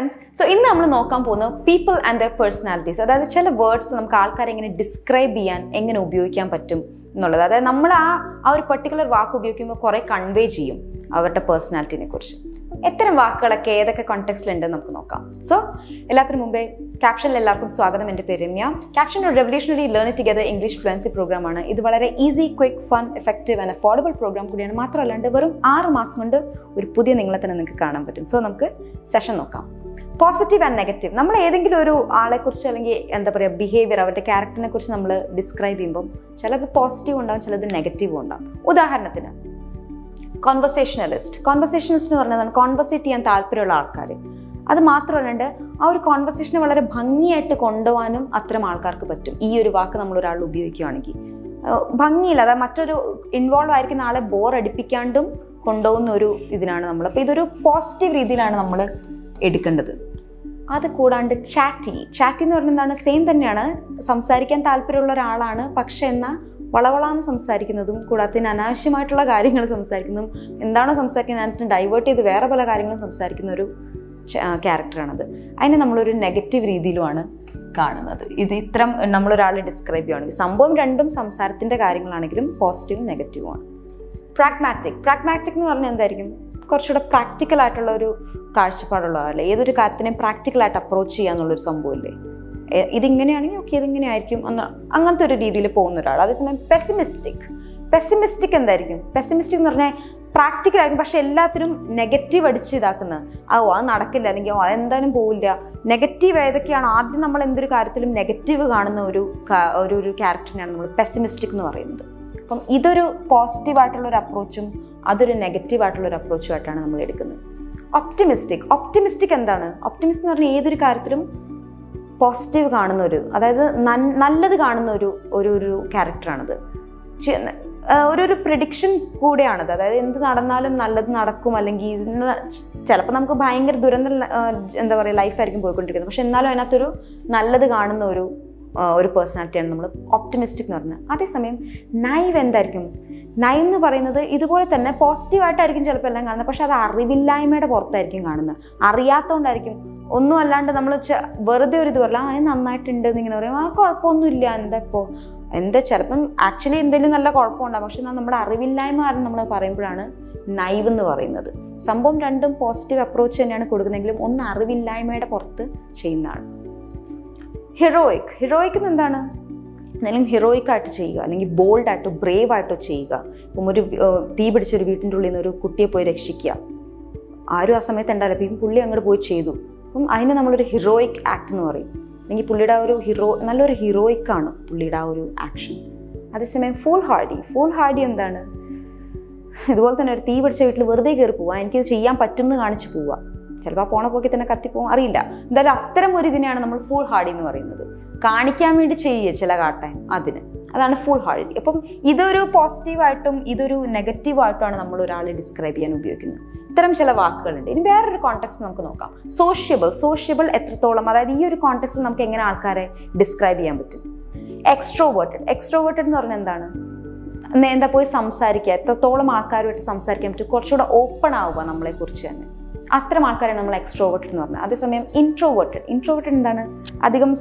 Friends so ഇന്ന് നമ്മൾ നോക്കാൻ പോകുന്നത് പീപ്പിൾ ആൻഡ് ദ പേഴ്സണാലിറ്റീസ് അതായത് ചില വേർഡ്സ് നമുക്ക് ആൾക്കാരെ എങ്ങനെ ഡിസ്ക്രൈബ് ചെയ്യാൻ എങ്ങനെ ഉപയോഗിക്കാൻ പറ്റും എന്നുള്ളത്. അതായത് നമ്മൾ ആ ആ ഒരു പെർട്ടിക്കുലർ വാക്ക് ഉപയോഗിക്കുമ്പോൾ കുറേ കൺവേ ചെയ്യും അവരുടെ പേഴ്സണാലിറ്റിനെ കുറിച്ച്. എത്തരം വാക്കുകളൊക്കെ ഏതൊക്കെ കോണ്ടെക്സ്റ്റിൽ ഉണ്ടെന്ന് നമുക്ക് നോക്കാം. സോ എല്ലാത്തിനും മുമ്പേ ക്യാപ്ഷനിൽ എല്ലാവർക്കും സ്വാഗതം. എന്റെ പേര് രമ്യ. ക്യാപ്ഷൻ ഒരു revolutionary learn together English fluency പ്രോഗ്രാമാണ് ഇത് വളരെ easy quick fun effective and affordable programme കൂടിയാണ്. മാത്രമല്ലാണ്ട് വെറും ആറ് മാസം കൊണ്ട് ഒരു പുതിയ നിങ്ങളെ തന്നെ നിങ്ങൾക്ക് കാണാൻ പറ്റും. സോ നമുക്ക് സെഷൻ നോക്കാം. പോസിറ്റീവ് ആൻഡ് നെഗറ്റീവ് നമ്മൾ ഏതെങ്കിലും ഒരു ആളെക്കുറിച്ച് അല്ലെങ്കിൽ എന്താ പറയുക ബിഹേവിയർ അവരുടെ ക്യാരക്ടറിനെ കുറിച്ച് നമ്മൾ ഡിസ്ക്രൈബ് ചെയ്യുമ്പം ചിലത് പോസിറ്റീവ് ഉണ്ടാവും ചിലത് നെഗറ്റീവ് ഉണ്ടാവും. ഉദാഹരണത്തിന് കോൺവെർസേഷനലിസ്റ്റ് കോൺവെർസേഷനിസ്റ്റ് എന്ന് പറഞ്ഞാൽ കോൺവെർസേറ്റ് ചെയ്യാൻ താല്പര്യമുള്ള ആൾക്കാർ അത് മാത്രമല്ലാണ്ട് ആ ഒരു കോൺവെർസേഷനെ വളരെ ഭംഗിയായിട്ട് കൊണ്ടുപോകാനും അത്തരം ആൾക്കാർക്ക് പറ്റും. ഈ ഒരു വാക്ക് നമ്മൾ ഒരാൾ ഉപയോഗിക്കുകയാണെങ്കിൽ ഭംഗിയില്ല. അതായത് മറ്റൊരു ഇൻവോൾവ് ആയിരിക്കുന്ന ആളെ ബോർ അടിപ്പിക്കാണ്ടും കൊണ്ടുപോകുന്ന ഒരു ഇതിനാണ് നമ്മൾ. അപ്പോൾ ഇതൊരു പോസിറ്റീവ് രീതിയിലാണ് നമ്മൾ എടുക്കേണ്ടത്. അത് കൂടാണ്ട് ചാറ്റി. ചാറ്റി എന്ന് പറഞ്ഞാൽ എന്താണ്? സെയിം തന്നെയാണ്. സംസാരിക്കാൻ താല്പര്യമുള്ള ഒരാളാണ്. പക്ഷെ എന്നാൽ വളവളാന്ന് സംസാരിക്കുന്നതും കൂടാതെ അനാവശ്യമായിട്ടുള്ള കാര്യങ്ങൾ സംസാരിക്കുന്നതും എന്താണോ സംസാരിക്കുന്നത്? അതിന് ഡൈവേർട്ട് ചെയ്ത് വേറെ പല കാര്യങ്ങളും സംസാരിക്കുന്ന ഒരു ക്യാരക്ടറാണത് അതിനെ നമ്മളൊരു നെഗറ്റീവ് രീതിയിലുമാണ് കാണുന്നത്. ഇത് ഇത്തരം നമ്മളൊരാളെ ഡിസ്ക്രൈബ് ചെയ്യുകയാണെങ്കിൽ സംഭവം രണ്ടും സംസാരത്തിന്റെ കാര്യങ്ങളാണെങ്കിലും പോസിറ്റീവും നെഗറ്റീവുമാണ് പ്രാഗ്മാറ്റിക് പ്രാഗ്മാറ്റിക് എന്ന് പറഞ്ഞാൽ എന്തായിരിക്കും? കുറച്ചുകൂടെ പ്രാക്ടിക്കൽ ആയിട്ടുള്ള ഒരു കാഴ്ചപ്പാടുള്ള ആളല്ലേ ഏതൊരു കാര്യത്തിനെയും പ്രാക്ടിക്കലായിട്ട് അപ്രോച്ച് ചെയ്യാന്നുള്ളൊരു സംഭവമില്ലേ? എ- ഇതിങ്ങനെയാണെങ്കിൽ ഓക്കെ ഇതിങ്ങനെ ആയിരിക്കും അങ്ങനത്തെ ഒരു രീതിയിൽ പോകുന്ന ഒരാൾ അതേസമയം പെസിമിസ്റ്റിക് പെസിമിസ്റ്റിക് എന്തായിരിക്കും? പെസിമിസ്റ്റിക് എന്ന് പറഞ്ഞാൽ പ്രാക്ടിക്കൽ ആയിരിക്കും പക്ഷെ എല്ലാത്തിനും നെഗറ്റീവ് അടിച്ച് ഇതാക്കുന്നത് ആ അത് നടക്കില്ല അല്ലെങ്കിൽ ഓ അതെന്തായാലും പോവില്ല. നെഗറ്റീവ് ഏതൊക്കെയാണ്? ആദ്യം നമ്മൾ എന്തൊരു കാര്യത്തിലും നെഗറ്റീവ് കാണുന്ന ഒരു ഒരു ഒരു ക്യാരക്ടറിനെയാണ് നമ്മൾ പെസിമിസ്റ്റിക് എന്ന് പറയുന്നത്. അപ്പം ഇതൊരു പോസിറ്റീവായിട്ടുള്ള ഒരു അപ്രോച്ചും അതൊരു നെഗറ്റീവ് ഒരു അപ്രോച്ചുമായിട്ടാണ് നമ്മൾ എടുക്കുന്നത്. ഒപ്റ്റിമിസ്റ്റിക് ഒപ്റ്റിമിസ്റ്റിക് എന്താണ്? ഒപ്റ്റിമിസ്റ്റ് എന്ന് പറഞ്ഞാൽ ഏതൊരു കാര്യത്തിലും പോസിറ്റീവ് കാണുന്ന ഒരു അതായത് നല്ലത് കാണുന്ന ഒരു ഒരു ഒരു ക്യാരക്ടറാണത് ഒരു ഒരു പ്രിഡിക്ഷൻ കൂടെയാണത്. അതായത് എന്ത് നടന്നാലും നല്ലത് നടക്കും അല്ലെങ്കിൽ ഇന്ന് ചിലപ്പോൾ നമുക്ക് ഭയങ്കര ദുരന്തം എന്താ പറയുക ലൈഫായിരിക്കും പോയിക്കൊണ്ടിരിക്കുന്നത്. പക്ഷെ എന്നാലും അതിനകത്തൊരു നല്ലത് കാണുന്ന ഒരു ഒരു പേഴ്സണാലിറ്റിയാണ് നമ്മൾ ഓപ്റ്റിമിസ്റ്റിക് എന്ന് പറയുന്നത് അതേസമയം നൈവ് എന്തായിരിക്കും? നൈ എന്ന് പറയുന്നത് ഇതുപോലെ തന്നെ പോസിറ്റീവായിട്ടായിരിക്കും ചിലപ്പോൾ എല്ലാം കാണുന്നത്. പക്ഷേ അത് അറിവില്ലായ്മയുടെ പുറത്തായിരിക്കും കാണുന്നത്. അറിയാത്തതുകൊണ്ടായിരിക്കും ഒന്നും അല്ലാണ്ട് നമ്മൾ വെറുതെ ഒരു ഇത് പറയില്ല ആ നന്നായിട്ടുണ്ട് എന്നിങ്ങനെ പറയും. ആ കുഴപ്പമൊന്നുമില്ല. എന്താ ഇപ്പോൾ എന്താ ചിലപ്പം ആക്ച്വലി എന്തെങ്കിലും നല്ല കുഴപ്പമുണ്ടാകും പക്ഷെ നമ്മുടെ അറിവില്ലായ്മ കാരണം നമ്മൾ പറയുമ്പോഴാണ് നൈവ് എന്ന് പറയുന്നത്. സംഭവം രണ്ടും പോസിറ്റീവ് അപ്രോച്ച് തന്നെയാണ് കൊടുക്കുന്നതെങ്കിലും ഒന്ന് അറിവില്ലായ്മയുടെ പുറത്ത് ചെയ്യുന്നതാണ്. ഹീറോയിക് ഹീറോയിക് എന്താണ്? എന്തെങ്കിലും ഹീറോയിക് ആയിട്ട് ചെയ്യുക അല്ലെങ്കിൽ ബോൾഡായിട്ടോ ബ്രേവ് ആയിട്ടോ ചെയ്യുക. ഇപ്പം ഒരു തീ പിടിച്ചൊരു വീട്ടിന്റെ ഉള്ളിൽ നിന്ന് ഒരു കുട്ടിയെ പോയി രക്ഷിക്കുക. ആരും ആ സമയത്ത് ഉണ്ടാവില്ല അപ്പം പുള്ളി അങ്ങോട്ട് പോയി ചെയ്തു. അപ്പം അതിന് നമ്മളൊരു ഹീറോയിക് ആക്ട് എന്ന് പറയും. അല്ലെങ്കിൽ പുള്ളിയുടെ ആ ഒരു ഹീറോ നല്ലൊരു ഹീറോയിക് ആണ് പുള്ളിയുടെ ആ ഒരു ആക്ഷൻ അതേസമയം ഫുൾ ഹാർഡി ഫുൾ ഹാർഡി എന്താണ്? ഇതുപോലെ തന്നെ ഒരു തീ പിടിച്ച വീട്ടിൽ വെറുതെ കയറി പോവുക. എനിക്കിത് ചെയ്യാൻ പറ്റുമെന്ന് കാണിച്ച് പോവുക. ചിലപ്പോൾ പോണ പോക്കി തന്നെ കത്തിപ്പോവും അറിയില്ല. എന്തായാലും അത്തരം ഒരു ഇതിനെയാണ് നമ്മൾ ഫുൾ ഹാർഡി എന്ന് പറയുന്നത്. കാണിക്കാൻ വേണ്ടി ചെയ്യുക ചില കാട്ടാൻ അതിന്. അതാണ് ഫുൾ ഹാർഡി അപ്പം ഇതൊരു പോസിറ്റീവായിട്ടും ഇതൊരു നെഗറ്റീവായിട്ടുമാണ് നമ്മൾ ഒരാളെ ഡിസ്ക്രൈബ് ചെയ്യാൻ ഉപയോഗിക്കുന്നത്. ഇത്തരം ചില വാക്കുകളുണ്ട്. ഇനി വേറൊരു കോൺടെക്സ്റ്റ് നമുക്ക് നോക്കാം. സോഷ്യബിൾ സോഷ്യബിൾ എത്രത്തോളം? അതായത് ഈ ഒരു കോൺടെക്സ്റ്റിൽ നമുക്ക് എങ്ങനെ ആൾക്കാരെ ഡിസ്ക്രൈബ് ചെയ്യാൻ പറ്റും? എക്സ്ട്രോവേർട്ടഡ് എക്സ്ട്രോവേർട്ടഡ് എന്ന് പറഞ്ഞാൽ എന്താണ്? എന്താ പോയി സംസാരിക്കുക. എത്രത്തോളം ആൾക്കാരുമായിട്ട് സംസാരിക്കാൻ പറ്റും? കുറച്ചുകൂടെ ഓപ്പൺ ആവുക നമ്മളെക്കുറിച്ച് തന്നെ. അത്തരം ആൾക്കാരാണ് നമ്മൾ എക്സ്ട്രോവേർട്ടഡ് എന്ന് പറഞ്ഞത്. അതേസമയം ഇൻട്രോവേർട്ടഡ് ഇൻട്രോവേർട്ടഡ് എന്താണ്? അധികം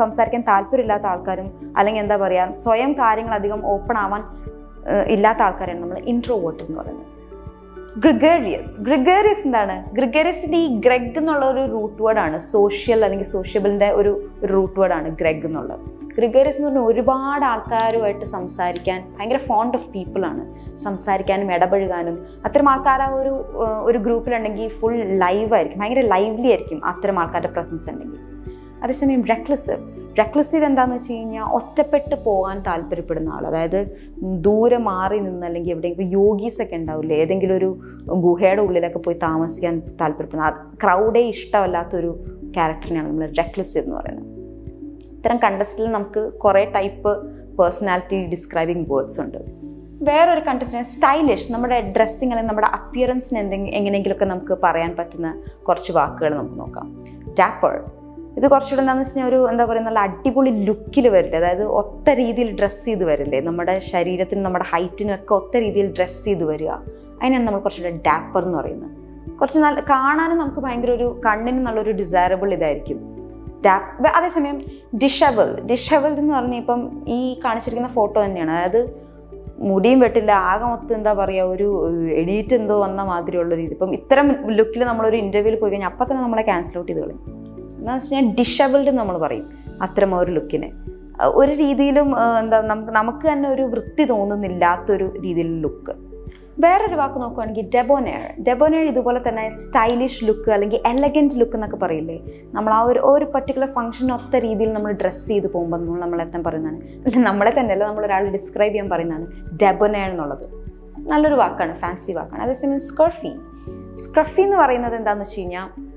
സംസാരിക്കാൻ താല്പര്യമില്ലാത്ത ആൾക്കാരും അല്ലെങ്കിൽ എന്താ പറയുക സ്വയം കാര്യങ്ങൾ അധികം ഓപ്പൺ ആവാൻ ഇല്ലാത്ത ആൾക്കാരാണ് നമ്മൾ ഇൻട്രോവേർട്ടഡ് എന്ന് പറയുന്നത്. ഗ്രിഗേറിയസ് ഗ്രിഗേറിയസ് എന്താണ്? ഗ്രിഗേറിയസിന്റെ ഈ ഗ്രെഗ് എന്നുള്ള ഒരു റൂട്ട് വേർഡാണ് സോഷ്യൽ അല്ലെങ്കിൽ സോഷ്യബിളിന്റെ ഒരു റൂട്ട് വേർഡാണ് ഗ്രെഗ് എന്നുള്ളത്. ഗ്രിഗേറിയസ് എന്ന് പറഞ്ഞാൽ ഒരുപാട് ആൾക്കാരുമായിട്ട് സംസാരിക്കാൻ ഭയങ്കര ഫോണ്ട് ഓഫ് പീപ്പിളാണ് സംസാരിക്കാനും ഇടപഴകാനും. അത്തരം ആൾക്കാർ ആ ഒരു ഒരു ഗ്രൂപ്പിലുണ്ടെങ്കിൽ ഫുൾ ലൈവായിരിക്കും ഭയങ്കര ലൈവ്ലി ആയിരിക്കും അത്തരം ആൾക്കാരുടെ പ്രസൻസ് ഉണ്ടെങ്കിൽ. അതേസമയം റെക്ലസീവ് റെക്ലസീവ് എന്താണെന്ന് വെച്ച് കഴിഞ്ഞാൽ ഒറ്റപ്പെട്ട് പോകാൻ താല്പര്യപ്പെടുന്ന ആൾ അതായത് ദൂരെ മാറി നിന്ന് അല്ലെങ്കിൽ എവിടെയെങ്കിലും യോഗീസൊക്കെ ഉണ്ടാവില്ലേ? ഏതെങ്കിലും ഒരു ഗുഹയുടെ ഉള്ളിലൊക്കെ പോയി താമസിക്കാൻ താല്പര്യപ്പെടുന്ന ക്രൗഡേ ഇഷ്ടമല്ലാത്തൊരു ക്യാരക്ടറിനെയാണ് നമ്മൾ റെക്ലസീവ് എന്ന് പറയുന്നത്. ഇത്തരം കണ്ടസ്റ്റിൽ നമുക്ക് കുറേ ടൈപ്പ് പേഴ്സണാലിറ്റി ഡിസ്ക്രൈബിങ് വേർഡ്സ് ഉണ്ട്. വേറൊരു കണ്ടസ്റ്റിന് സ്റ്റൈലിഷ് നമ്മുടെ ഡ്രസ്സിങ് അല്ലെങ്കിൽ നമ്മുടെ അപ്പിയറൻസിന് എന്തെങ്കിലും എങ്ങനെയെങ്കിലുമൊക്കെ നമുക്ക് പറയാൻ പറ്റുന്ന കുറച്ച് വാക്കുകൾ നമുക്ക് നോക്കാം. ടാപ്പർ ഇത് കുറച്ചുകൂടെ എന്താണെന്ന് വെച്ച് കഴിഞ്ഞാൽ ഒരു എന്താ പറയുക നല്ല അടിപൊളി ലുക്കിൽ വരില്ലേ അതായത് ഒത്ത രീതിയിൽ ഡ്രസ്സ് ചെയ്ത് വരില്ലേ നമ്മുടെ ശരീരത്തിനും നമ്മുടെ ഹൈറ്റിനും ഒക്കെ ഒത്ത രീതിയിൽ ഡ്രസ്സ് ചെയ്ത് വരിക. അതിനാണ് നമ്മൾ കുറച്ചുകൂടെ ഡാപ്പർ എന്ന് പറയുന്നത്. കുറച്ച് നല്ല കാണാനും നമുക്ക് ഭയങ്കര ഒരു കണ്ണിന് നല്ലൊരു ഡിസൈറബിൾ ഇതായിരിക്കും. ടാപ്പ് അതേസമയം ഡിഷബിൾ ഡിഷബിൾ എന്ന് പറഞ്ഞാൽ ഇപ്പം ഈ കാണിച്ചിരിക്കുന്ന ഫോട്ടോ തന്നെയാണ്. അതായത് മുടിയും വെട്ടില്ല ആകെ മൊത്തം എന്താ പറയുക ഒരു എഡിറ്റ് എന്തോ വന്ന മാതിരിയുള്ള രീതി. ഇപ്പം ഇത്തരം ലുക്കിൽ നമ്മളൊരു ഇന്റർവ്യൂവിൽ പോയി കഴിഞ്ഞാൽ അപ്പം തന്നെ നമ്മളെ ക്യാൻസൽ ഔട്ട് ചെയ്ത് കളയും എന്താണെന്ന് വെച്ച് കഴിഞ്ഞാൽ ഡിഷബിൾഡ് നമ്മൾ പറയും അത്തരം ഒരു ലുക്കിനെ ഒരു രീതിയിലും എന്താ നമുക്ക് നമുക്ക് തന്നെ ഒരു വൃത്തി തോന്നുന്നില്ലാത്തൊരു രീതിയിലുള്ള ലുക്ക് വേറൊരു വാക്ക് നോക്കുകയാണെങ്കിൽ ഡെബോനെയർ ഡെബോനെയർ ഇതുപോലെ തന്നെ സ്റ്റൈലിഷ് ലുക്ക് അല്ലെങ്കിൽ എലഗന്റ് ലുക്ക് എന്നൊക്കെ പറയില്ലേ? നമ്മൾ ആ ഒരു ഒരു പർട്ടിക്കുലർ ഫംഗ്ഷനൊത്ത രീതിയിൽ നമ്മൾ ഡ്രസ്സ് ചെയ്ത് പോകുമ്പോൾ നമ്മൾ നമ്മളെ തന്നെ പറയുന്നതാണ്. അല്ലെങ്കിൽ നമ്മളെ തന്നെ അല്ല നമ്മൾ ഒരാൾ ഡിസ്ക്രൈബ് ചെയ്യാൻ പറയുന്നതാണ് ഡെബോനെയർ എന്നുള്ളത്. നല്ലൊരു വാക്കാണ് ഫാൻസി വാക്കാണ്. അതേസമയം സ്കർഫി സ്ക്രഫി എന്ന് പറയുന്നത് എന്താണെന്ന് വെച്ച് കഴിഞ്ഞാൽ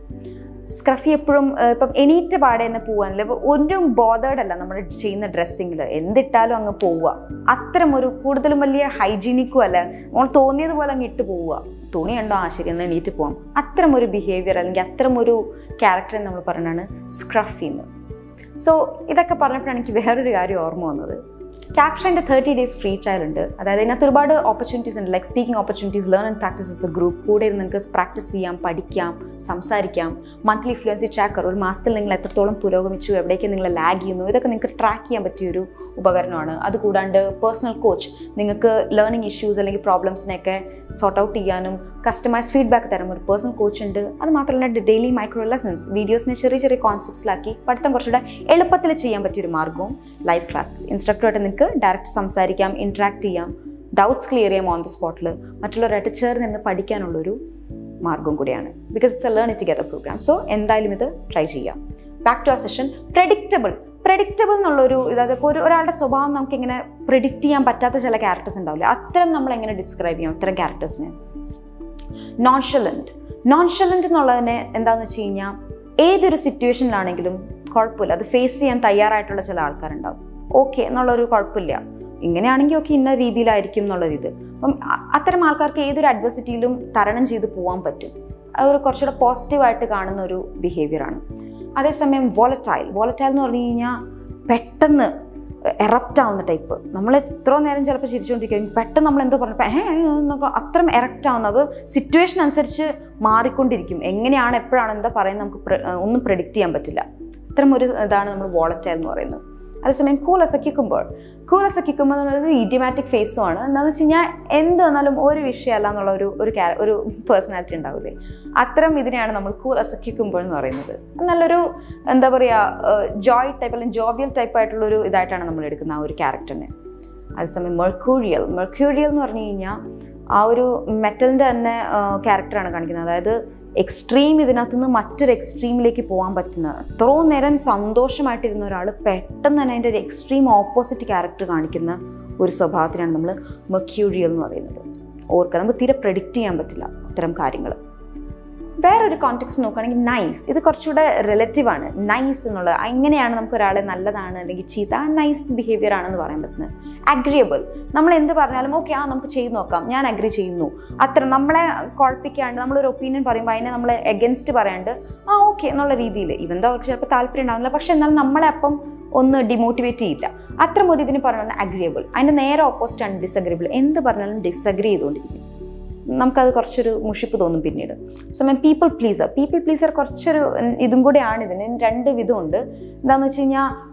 സ്ക്രഫി എപ്പോഴും ഇപ്പം എണീറ്റ് പാടെ തന്നെ പോകാനല്ല ഒന്നും ബോധേഡ് അല്ല നമ്മൾ ചെയ്യുന്ന ഡ്രസ്സിങ്ങിൽ എന്തിട്ടാലും അങ്ങ് പോവുക. അത്തരം ഒരു കൂടുതലും വലിയ ഹൈജീനിക്കും അല്ല. നമ്മൾ തോന്നിയതുപോലെ അങ്ങ് ഇട്ട് പോവുക. തുണി ഉണ്ടോ ആ ശരി എന്ന് എണീറ്റ് പോകാം അത്തരം ഒരു ബിഹേവിയർ അല്ലെങ്കിൽ അത്തരം ഒരു ക്യാരക്ടറെ നമ്മൾ പറയുന്നതാണ് സ്ക്രഫി എന്ന്. സോ ഇതൊക്കെ പറഞ്ഞപ്പോഴാണ് എനിക്ക് വേറൊരു കാര്യം ഓർമ്മ വന്നത്. ക്യാപ്ഷന്റെ തേർട്ടി ഡേയ്സ് ഫ്രീ ട്രയൽ ഉണ്ട്. അതായത് ഇതിനകത്ത് ഒരുപാട് ഓപ്പർച്യൂണിറ്റീസ് ഉണ്ട്. Like speaking opportunities learn and practice as a group കൂടെ ഇരുന്ന് നിങ്ങൾക്ക് പ്രാക്ടീസ് ചെയ്യാം പഠിക്കാം സംസാരിക്കാം. മന്ത്ലി ഫ്ലുവൻസി ട്രാക്കർ ഒരു മാസത്തിൽ നിങ്ങൾ എത്രത്തോളം പുരോഗമിച്ചു എവിടേക്ക് നിങ്ങൾ ലാഗ് ചെയ്യുന്നു ഇതൊക്കെ നിങ്ങൾക്ക് ട്രാക്ക് ചെയ്യാൻ പറ്റിയൊരു ഉപകരണമാണ്. അതുകൂടാണ്ട് പേഴ്സണൽ കോച്ച് നിങ്ങൾക്ക് ലേണിംഗ് ഇഷ്യൂസ് അല്ലെങ്കിൽ പ്രോബ്ലംസിനെയൊക്കെ സോർട്ട് ഔട്ട് ചെയ്യാനും കസ്റ്റമൈസ് ഫീഡ്ബാക്ക് തരാൻ ഒരു പേഴ്സണൽ കോച്ച് ഉണ്ട്. അത് മാത്രമല്ല ഡെയിലി മൈക്രോ ലെസൺസ് വീഡിയോസിനെ ചെറിയ ചെറിയ കോൺസെപ്റ്റ്സിലാക്കി പഠിത്തം കുറച്ചുകൂടെ എളുപ്പത്തിൽ ചെയ്യാൻ പറ്റിയൊരു മാർഗവും ലൈവ് ക്ലാസ്സസ് ഇൻസ്ട്രക്ടറുമായിട്ട് നിങ്ങൾക്ക് ഡയറക്റ്റ് സംസാരിക്കാം ഇൻട്രാക്ട് ചെയ്യാം. ഡൗട്ട്സ് ക്ലിയർ ചെയ്യാം ഓൺ ദി സ്പോട്ടിൽ മറ്റുള്ളവരായിട്ട് ചേർന്ന് നിന്ന് പഠിക്കാനുള്ളൊരു മാർഗം കൂടിയാണ്. Because it's a learn it together programme so എന്തായാലും ഇത് ട്രൈ ചെയ്യാം. ബാക്ക് ടു ആ സെഷൻ പ്രഡിക്റ്റബിൾ പ്രഡിക്റ്റബിൾ എന്നുള്ളൊരു അതായത് ഇപ്പോൾ ഒരു ഒരാളുടെ സ്വഭാവം നമുക്കിങ്ങനെ പ്രിഡിക്റ്റ് ചെയ്യാൻ പറ്റാത്ത ചില ക്യാരക്ടേഴ്സ് ഉണ്ടാവില്ല? അത്തരം നമ്മൾ എങ്ങനെ ഡിസ്ക്രൈബ് ചെയ്യാം അത്തരം ക്യാരക്ടേഴ്സിനെ നോൺഷലന്റ് നോൺഷലന്റ് എന്നുള്ളതിനെ എന്താണെന്ന് വെച്ച് കഴിഞ്ഞാൽ ഏതൊരു സിറ്റുവേഷനിലാണെങ്കിലും കുഴപ്പമില്ല. അത് ഫേസ് ചെയ്യാൻ തയ്യാറായിട്ടുള്ള ചില ആൾക്കാരുണ്ടാവും. ഓക്കെ എന്നുള്ളൊരു കുഴപ്പമില്ല. ഇങ്ങനെയാണെങ്കിൽ ഒക്കെ ഇന്ന രീതിയിലായിരിക്കും എന്നുള്ളൊരിത് അപ്പം അ- അത്തരം ആൾക്കാർക്ക് ഏതൊരു അഡ്വേഴ്സിറ്റിയിലും തരണം ചെയ്ത് പോകാൻ പറ്റും. അതൊരു കുറച്ചുകൂടെ പോസിറ്റീവായിട്ട് കാണുന്ന ഒരു ബിഹേവിയറാണ് അതേസമയം വോളറ്റൈൽ വോളറ്റൈൽ എന്ന് പറഞ്ഞു കഴിഞ്ഞാൽ പെട്ടെന്ന് എറപ്റ്റ് ആവുന്ന ടൈപ്പ് നമ്മൾ ഇത്ര നേരം ചിലപ്പോൾ ചിരിച്ചുകൊണ്ടിരിക്കും പെട്ടെന്ന് നമ്മൾ എന്തോ പറഞ്ഞു? ഏ എന്നൊക്കെ അത്രയും എറക്റ്റ് ആവുന്ന അത് സിറ്റുവേഷൻ അനുസരിച്ച് മാറിക്കൊണ്ടിരിക്കും. എങ്ങനെയാണ് എപ്പോഴാണ് എന്താ പറയുന്നത് നമുക്ക് ഒന്നും പ്രെഡിക്റ്റ് ചെയ്യാൻ പറ്റില്ല. ഇത്തരം ഒരു ഇതാണ് നമ്മൾ വോളറ്റൈൽ എന്ന് പറയുന്നത്. അതേസമയം കൂലസ് കിക്കുമ്പോൾ എ കിക്കുമ്പോൾ എന്ന് പറയുന്നത് ഇഡിമാറ്റിക് ആണ്. എന്താണെന്ന് വെച്ച് കഴിഞ്ഞാൽ എന്ത് വന്നാലും ഒരു വിഷയമല്ല എന്നുള്ള ഒരു ഒരു ഒരു പേഴ്സണാലിറ്റി ഉണ്ടാവില്ലേ? അത്തരം ഇതിനെയാണ് നമ്മൾ കൂലസ് കിക്കുമ്പോൾ എന്ന് പറയുന്നത്. നല്ലൊരു എന്താ പറയുക ജോയ് ടൈപ്പ് അല്ലെങ്കിൽ ജോബിയൽ ടൈപ്പ് ആയിട്ടുള്ളൊരു ഇതായിട്ടാണ് നമ്മൾ എടുക്കുന്ന ആ ഒരു ക്യാരക്ടറിനെ അതേസമയം മെർക്യൂരിയൽ മെർക്യൂരിയൽ എന്ന് പറഞ്ഞു കഴിഞ്ഞാൽ ആ ഒരു മെറ്റലിന്റെ തന്നെ ക്യാരക്ടറാണ് കാണിക്കുന്നത്. അതായത് എക്സ്ട്രീം ഇതിനകത്ത് നിന്ന് മറ്റൊരു എക്സ്ട്രീമിലേക്ക് പോകാൻ പറ്റുന്നത് എത്രയും നേരം സന്തോഷമായിട്ടിരുന്ന ഒരാൾ പെട്ടെന്ന് തന്നെ അതിന്റെ ഒരു എക്സ്ട്രീം ഓപ്പോസിറ്റ് ക്യാരക്ടർ കാണിക്കുന്ന ഒരു സ്വഭാവത്തിനാണ് നമ്മൾ മെക്യൂരിയൽ എന്ന് പറയുന്നത്. ഓർക്കുക നമുക്ക് തീരെ പ്രെഡിക്റ്റ് ചെയ്യാൻ പറ്റില്ല അത്തരം കാര്യങ്ങൾ വേറൊരു കോൺടെക്സ്റ്റ് നോക്കുകയാണെങ്കിൽ നൈസ് ഇത് കുറച്ചുകൂടെ റിലേറ്റീവ് ആണ്. നൈസ് എന്നുള്ളത്. എങ്ങനെയാണ് നമുക്ക് ഒരാളെ നല്ലതാണ് അല്ലെങ്കിൽ ചീത്ത. നൈസ് ബിഹേവിയർ ആണെന്ന് പറയാൻ പറ്റുന്നത്. അഗ്രിയബിൾ നമ്മൾ എന്ത് പറഞ്ഞാലും ഓക്കെ ആ നമുക്ക് ചെയ്ത് നോക്കാം. ഞാൻ അഗ്രി ചെയ്യുന്നു. അത്ര നമ്മളെ കുഴപ്പിക്കാണ്ട് നമ്മളൊരു ഒപ്പീനിയൻ പറയുമ്പോൾ അതിനെ നമ്മൾ എഗൻസ്റ്റ് പറയാണ്ട് ആ ഓക്കെ എന്നുള്ള രീതിയിൽ. ഇവന്തോ അവർക്ക് ചിലപ്പോൾ താല്പര്യം ഉണ്ടാവില്ല പക്ഷെ എന്നാലും നമ്മളെ അപ്പം ഒന്ന് ഡിമോട്ടിവേറ്റ് ചെയ്യില്ല. അത്തരം ഒരു ഇതിന് പറയുന്നത് അഗ്രിയബിൾ അതിന്റെ നേരെ ഓപ്പോസിറ്റ് ആണ് ഡിസഗ്രിയബിൾ എന്ത് പറഞ്ഞാലും ഡിസഗ്രി ചെയ്തുകൊണ്ടിരിക്കും. നമുക്കത് കുറച്ചൊരു മുഷിപ്പ് തോന്നും പിന്നീട്. So mean people pleaser people pleaser കുറച്ചൊരു ഇതും കൂടെയാണ് ഇതിന്. രണ്ട് വിധമുണ്ട് എന്താണെന്ന് വെച്ച് കഴിഞ്ഞാൽ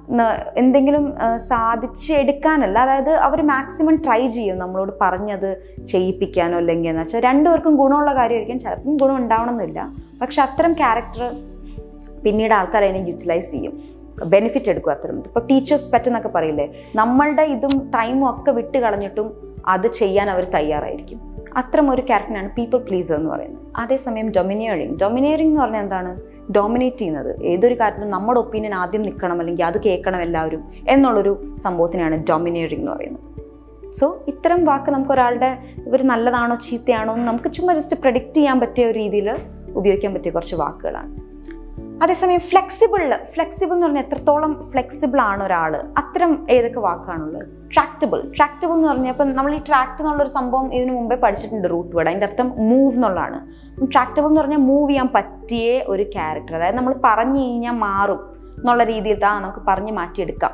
എന്തെങ്കിലും സാധിച്ചെടുക്കാനല്ല അതായത് അവർ മാക്സിമം ട്രൈ ചെയ്യും നമ്മളോട് പറഞ്ഞത് ചെയ്യിപ്പിക്കാനോ അല്ലെങ്കിൽ എന്ന് വെച്ചാൽ രണ്ടുപേർക്കും ഗുണമുള്ള കാര്യമായിരിക്കും. ചിലപ്പം ഗുണം ഉണ്ടാവണമെന്നില്ല. പക്ഷെ അത്തരം ക്യാരക്ടർ പിന്നീട് ആൾക്കാർ അതിനെ യൂട്ടിലൈസ് ചെയ്യും. ബെനിഫിറ്റ് എടുക്കും അത്തരം. ഇപ്പോൾ ടീച്ചേഴ്സ് പറ്റെന്നൊക്കെ പറയില്ലേ നമ്മളുടെ ഇതും ടൈമും ഒക്കെ വിട്ട് കളഞ്ഞിട്ടും അത് ചെയ്യാൻ അവർ തയ്യാറായിരിക്കും. അത്തരം ഒരു ക്യാരക്ടറാണ് പീപ്പിൾ പ്ലീസർ എന്ന് പറയുന്നത്. അതേസമയം ഡൊമിനിയറിങ് ഡൊമിനിയറിംഗ് എന്ന് പറഞ്ഞാൽ എന്താണ്? ഡോമിനേറ്റ് ചെയ്യുന്നത്. ഏതൊരു കാര്യത്തിലും നമ്മുടെ ഒപ്പീനിയൻ ആദ്യം നിൽക്കണം അല്ലെങ്കിൽ അത് കേൾക്കണം എല്ലാവരും എന്നുള്ളൊരു സംഭവത്തിനാണ് ഡൊമിനിയറിംഗ് എന്ന് പറയുന്നത്. സോ ഇത്തരം വാക്ക് നമുക്ക് ഒരാളുടെ ഇവർ നല്ലതാണോ ചീത്തയാണോ എന്ന് നമുക്ക് ചുമ്മാ ജസ്റ്റ് പ്രഡിക്റ്റ് ചെയ്യാൻ പറ്റിയ ഒരു രീതിയിൽ ഉപയോഗിക്കാൻ പറ്റിയ കുറച്ച് വാക്കുകളാണ്. അതേസമയം ഫ്ലെക്സിബിൾ ഫ്ലെക്സിബിൾ എന്ന് പറഞ്ഞാൽ എത്രത്തോളം ഫ്ലെക്സിബിൾ ആണ് ഒരാൾ അത്തരം ഏതൊക്കെ വാക്കാണുള്ളത്? ട്രാക്റ്റബിൾ ട്രാക്റ്റബിൾ എന്ന് പറഞ്ഞാൽ ഇപ്പം നമ്മൾ ഈ ട്രാക്ട് എന്നുള്ളൊരു സംഭവം ഇതിനു മുമ്പേ പഠിച്ചിട്ടുണ്ട് റൂട്ട് വേർഡ് അതിന്റെ അർത്ഥം മൂവ് എന്നുള്ളതാണ്. ട്രാക്റ്റബിൾ എന്ന് പറഞ്ഞാൽ മൂവ് ചെയ്യാൻ പറ്റിയ ഒരു ക്യാരക്ടർ അതായത് നമ്മൾ പറഞ്ഞു കഴിഞ്ഞാൽ മാറും എന്നുള്ള രീതിയിൽ താ നമുക്ക് പറഞ്ഞ് മാറ്റിയെടുക്കാം.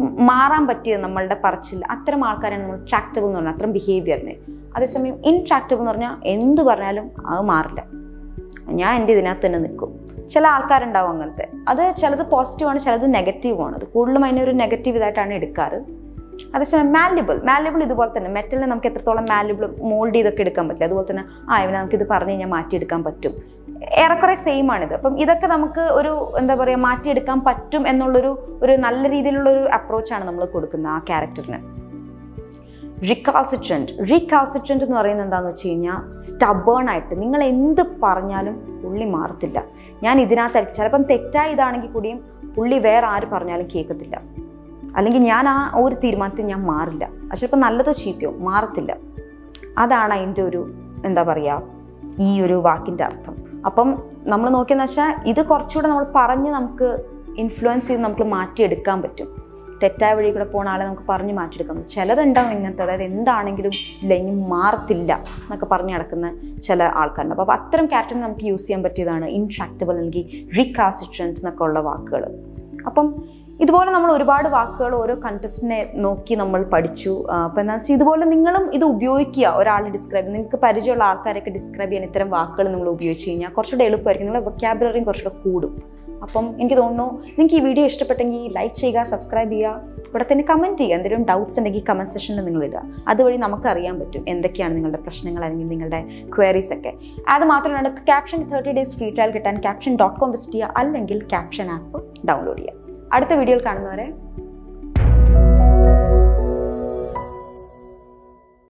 മാറാൻ പറ്റിയത് നമ്മളുടെ പറച്ചിൽ. അത്തരം ആൾക്കാരാണ് നമ്മൾ ട്രാക്റ്റബിൾ എന്ന് പറഞ്ഞാൽ അത്തരം ബിഹേവിയറിനെ അതേസമയം ഇൻട്രാക്റ്റബിൾ എന്ന് പറഞ്ഞാൽ എന്ത് പറഞ്ഞാലും അത് മാറില്ല. ഞാൻ എന്റെ ഇതിനകത്ത് തന്നെ നിൽക്കും. ചില ആൾക്കാരുണ്ടാവും അങ്ങനത്തെ. അത് ചിലത് പോസിറ്റീവാണ് ചിലത് നെഗറ്റീവാണ് അത് കൂടുതലും അതിനൊരു നെഗറ്റീവ് ഇതായിട്ടാണ് എടുക്കാറ്. അതേസമയം മാലിബിൾ മാലിബിൾ ഇതുപോലെ തന്നെ. മെറ്റലിനെ നമുക്ക് എത്രത്തോളം മാലിബിൾ മോൾഡ് ചെയ്തൊക്കെ എടുക്കാൻ പറ്റില്ല. അതുപോലെ തന്നെ ആ ഇവനെ ഇത് പറഞ്ഞു കഴിഞ്ഞാൽ മാറ്റിയെടുക്കാൻ പറ്റും. ഏറെക്കുറെ സെയിം ആണിത്. അപ്പം ഇതൊക്കെ നമുക്ക് ഒരു എന്താ പറയുക മാറ്റിയെടുക്കാൻ പറ്റും എന്നുള്ളൊരു ഒരു നല്ല രീതിയിലുള്ള രീതിയിലുള്ളൊരു അപ്രോച്ചാണ് നമ്മൾ കൊടുക്കുന്നത് ആ ക്യാരക്ടറിന് റിക്കാൾസിട്രന്റ് റീകാൾസിട്രന്റ് എന്ന് പറയുന്നത് എന്താണെന്ന് വെച്ച് കഴിഞ്ഞാൽ സ്റ്റബേൺ ആയിട്ട്. നിങ്ങൾ എന്ത് പറഞ്ഞാലും പുള്ളി മാറത്തില്ല. ഞാൻ ഇതിനകത്തായിരിക്കും. ചിലപ്പം തെറ്റായ ഇതാണെങ്കിൽ കൂടിയും പുള്ളി വേറെ ആര് പറഞ്ഞാലും കേൾക്കത്തില്ല. അല്ലെങ്കിൽ ഞാൻ ആ ഒരു തീരുമാനത്തിൽ ഞാൻ മാറില്ല. ഇപ്പം നല്ലതോ ചീത്തയോ മാറത്തില്ല. അതാണ് അതിന്റെ ഒരു എന്താ പറയുക ഈ ഒരു വാക്കിന്റെ അർത്ഥം. അപ്പം നമ്മൾ നോക്കിയെന്ന് വെച്ചാൽ ഇത് കുറച്ചുകൂടെ നമ്മൾ പറഞ്ഞ് നമുക്ക് ഇൻഫ്ലുവൻസ് ചെയ്ത് നമുക്ക് മാറ്റിയെടുക്കാൻ പറ്റും. തെറ്റായ വഴി കൂടെ പോകുന്ന ആളെ നമുക്ക് പറഞ്ഞു മാറ്റിയെടുക്കാം. ചിലതുണ്ടാവും ഇങ്ങനത്തെ അതായത് എന്താണെങ്കിലും ലൈൻ മാറത്തില്ല എന്നൊക്കെ പറഞ്ഞ് നടക്കുന്ന ചില ആൾക്കാരുണ്ട്. അപ്പോൾ അത്തരം ക്യാരക്ടറിന് നമുക്ക് യൂസ് ചെയ്യാൻ പറ്റിയതാണ് ഇൻട്രാക്റ്റബിൾ അല്ലെങ്കിൽ റീകാസിട്രന്റ് എന്നൊക്കെ ഉള്ള വാക്കുകൾ അപ്പം ഇതുപോലെ നമ്മൾ ഒരുപാട് വാക്കുകൾ ഓരോ കണ്ടസ്റ്റിനെ നോക്കി നമ്മൾ പഠിച്ചു. അപ്പോൾ എന്താ വെച്ചാൽ ഇതുപോലെ നിങ്ങളും ഇത് ഉപയോഗിക്കുക. ഒരാളെ ഡിസ്ക്രൈബ് നിങ്ങൾക്ക് പരിചയമുള്ള ആൾക്കാരൊക്കെ ഡിസ്ക്രൈബ് ചെയ്യാൻ ഇത്തരം വാക്കുകൾ നിങ്ങൾ ഉപയോഗിച്ച് കഴിഞ്ഞാൽ കുറച്ചുകൂടെ എളുപ്പമായിരിക്കും. നിങ്ങളുടെ വൊക്കാബുലറിയും കുറച്ചുകൂടെ കൂടും. അപ്പം എനിക്ക് തോന്നുന്നു നിങ്ങൾക്ക് ഈ വീഡിയോ ഇഷ്ടപ്പെട്ടെങ്കിൽ ലൈക്ക് ചെയ്യുക സബ്സ്ക്രൈബ് ചെയ്യുക. ഇവിടെ തന്നെ കമന്റ് ചെയ്യുക. എന്തെങ്കിലും ഡൗട്ട്സ് ഉണ്ടെങ്കിൽ കമന്റ് സെക്ഷനിൽ നിങ്ങൾ ഇടുക. അതുവഴി നമുക്ക് അറിയാൻ പറ്റും എന്തൊക്കെയാണ് നിങ്ങളുടെ പ്രശ്നങ്ങൾ അല്ലെങ്കിൽ നിങ്ങളുടെ ക്വയറീസ് ഒക്കെ. അത് മാത്രമല്ല caption thirty days free trial കിട്ടാൻ ക്യാപ്ഷൻ ഡോട്ട് കോം വിസിറ്റ് ചെയ്യുക അല്ലെങ്കിൽ ക്യാപ്ഷൻ ആപ്പ് ഡൗൺലോഡ് ചെയ്യുക. അടുത്ത വീഡിയോയിൽ കാണുന്നവരെ